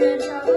Lord,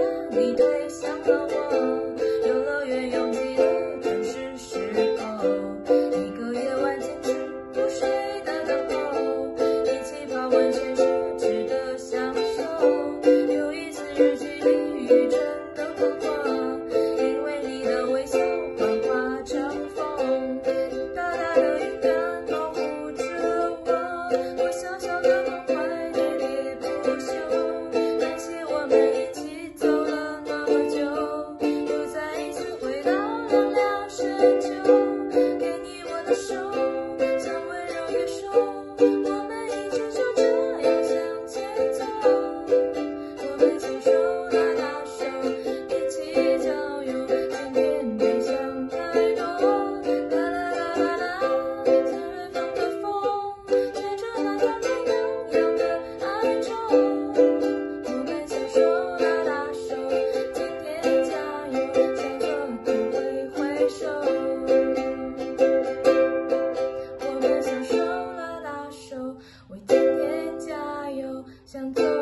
想走。